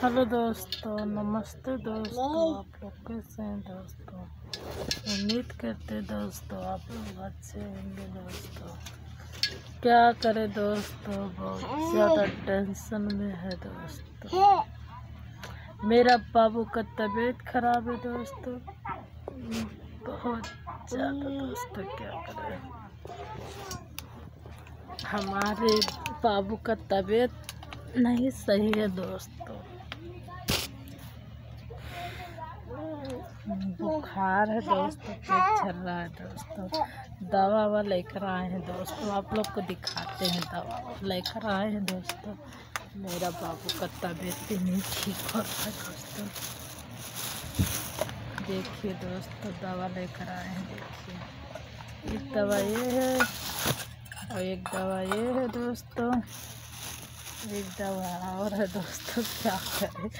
Hello दोस्तों नमस्ते दोस्तों आप लोग कैसे हैं दोस्तों उम्मीद करते दोस्तों आप लोग अच्छे होंगे दोस्तों क्या करें दोस्तों बहुत ज़्यादा टेंशन में है दोस्तों मेरा बाबू का तबीयत खराब है दोस्तों बहुत ज़्यादा दोस्तों क्या करें हमारे बाबू का तबीयत नहीं सही है दोस्तों बुखार है दोस्तों पेट चल रहा है दोस्तों। दवा ववा लेकर आए हैं दोस्तों आप लोग को दिखाते हैं दवा लेकर आए हैं दोस्तों। मेरा बाबू का तबीयत भी नहीं ठीक हो रहा है दोस्तों। देखिए दोस्तों दवा लेकर आए हैं देखिए। एक दवा ये है और एक दवा ये है दोस्तों। एक दवा और है दोस्तों क्या करें?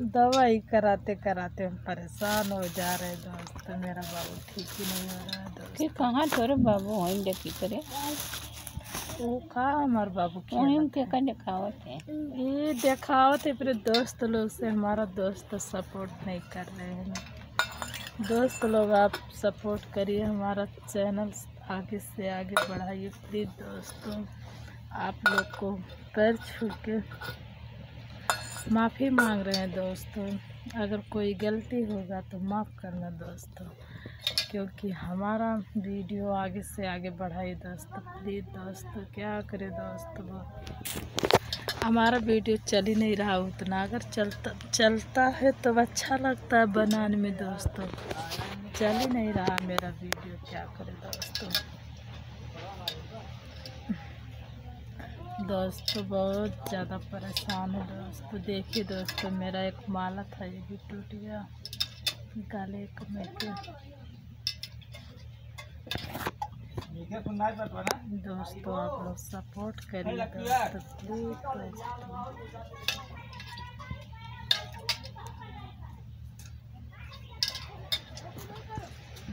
दवाई कराते कराते हम परेशान हो जा रहे हैं दोस्तों। मेरा बाबू ठीक ही नहीं हो रहा है दोस्तों। कि कहाँ तोरे बाबू? होइन देखी करे। वो कहा हमारे बाबू के का दिखावत है। ये देखावत है फिर दोस्त लोग से हमारा दोस्त सपोर्ट नहीं कर रहे हैं। दोस्त लोग आप सपोर्ट करिए हमारा चैनल आगे से आगे बढ़ाइए। प्लीज़ दोस्तों आप लोग को पैर छू के माफ़ी मांग रहे हैं दोस्तों। अगर कोई गलती होगा तो माफ़ करना दोस्तों, क्योंकि हमारा वीडियो आगे से आगे बढ़ाइए दोस्तों। प्लीज़ दोस्तों, क्या करें दोस्तों? हमारा वीडियो चल ही नहीं रहा उतना। अगर चलता चलता है तो अच्छा लगता है बनाने में दोस्तों। चल ही नहीं रहा मेरा वीडियो, क्या करें दोस्तों? दोस्तों बहुत ज़्यादा परेशान है दोस्तों। देखिए दोस्तों, मेरा एक माला था, ये भी टूट गया। गले में के। दोस्तों, आप लोग सपोर्ट करिए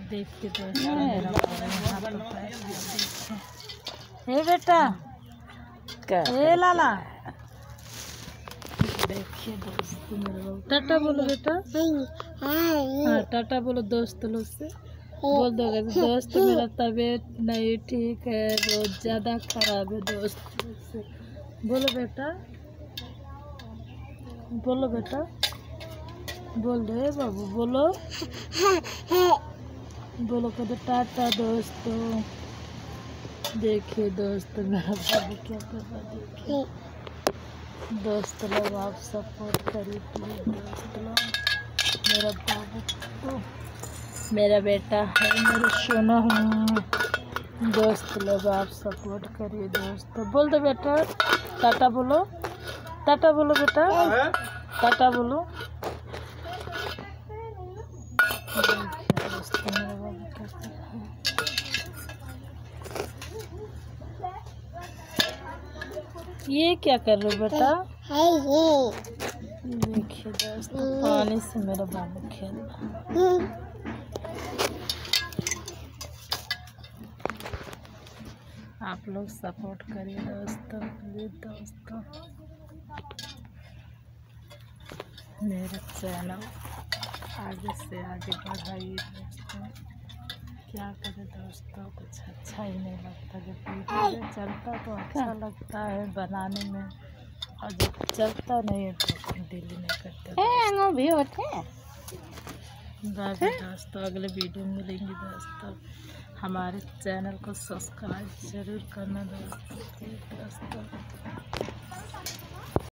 देखिए दोस्तों, मेरा। हे बेटा ए लाला। देखिए दोस्तों टाटा बोलो बेटा। हाँ टाटा बोलो दोस्त लोग से। बोल दोगे दोस्त मेरा तबीयत नहीं ठीक है बहुत ज़्यादा खराब है दोस्त लोग से। बोलो बेटा। बोलो बेटा। बोल रहे बाबू बोलो। बोलो कदो टाटा दोस्तों। देखिए दोस्त बाबू क्या कर रहा देखिए। दोस्त, लोग, आप सपोर्ट करिए प्लीज़ दोस्त, लोग। मेरा बाबू को मेरा बेटा है, मेरा सोना हूँ। दोस्त, लोग, आप सपोर्ट करिए, दोस्त। बोल दो बेटा, टाटा बोलो। टाटा बोलो बेटा। टाटा बोलो। दोस्तों, मेरा बाबू क्या है। ये क्या कर रहे हो बेटा? है ये। देखिए दोस्तों पानी से मेरा बाबू खेल रहा है आप लोग सपोर्ट करिए दोस्तों प्लीज़ दोस्तों मेरा चैनल आगे से आगे बढ़ाइए। क्या करें दोस्तों? कुछ अच्छा ही नहीं लगता। जब वीडियो चलता तो अच्छा लगता है बनाने में। और जब चलता नहीं है तो दिल ही नहीं करते है भी होते हैं। बाय दोस्तों अगले वीडियो में मिलेंगे दोस्तों। हमारे चैनल को सब्सक्राइब ज़रूर करना दोस्तों। दोस्तों।